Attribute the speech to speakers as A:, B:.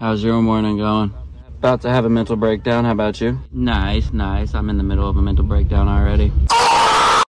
A: How's your morning going? About to have a mental breakdown. How about you? Nice, nice. I'm in the middle of a mental breakdown already.